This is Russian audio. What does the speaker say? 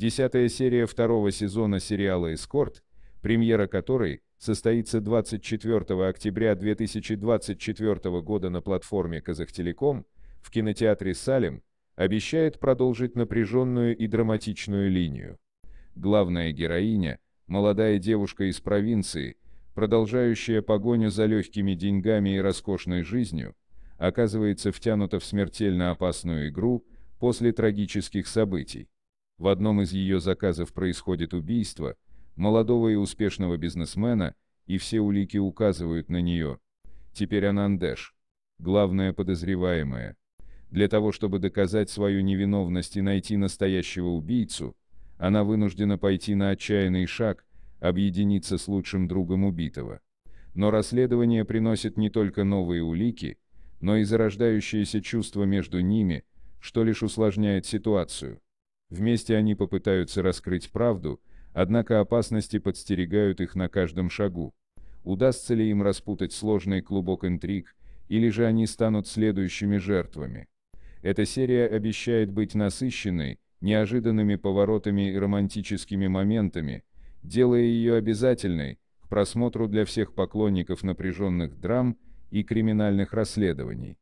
Десятая серия второго сезона сериала «Эскорт», премьера которой состоится 24 октября 2024 года на платформе «Казахтелеком» в кинотеатре «Салем», обещает продолжить напряженную и драматичную линию. Главная героиня – молодая девушка из провинции, продолжающая погоню за легкими деньгами и роскошной жизнью, оказывается втянута в смертельно опасную игру после трагических событий. В одном из ее заказов происходит убийство молодого и успешного бизнесмена, и все улики указывают на нее. Теперь она Андеш, главная подозреваемая. Для того, чтобы доказать свою невиновность и найти настоящего убийцу, она вынуждена пойти на отчаянный шаг, объединиться с лучшим другом убитого. Но расследование приносит не только новые улики, но и зарождающееся чувство между ними, что лишь усложняет ситуацию. Вместе они попытаются раскрыть правду, однако опасности подстерегают их на каждом шагу. Удастся ли им распутать сложный клубок интриг, или же они станут следующими жертвами? Эта серия обещает быть насыщенной, неожиданными поворотами и романтическими моментами, делая ее обязательной к просмотру для всех поклонников напряженных драм и криминальных расследований.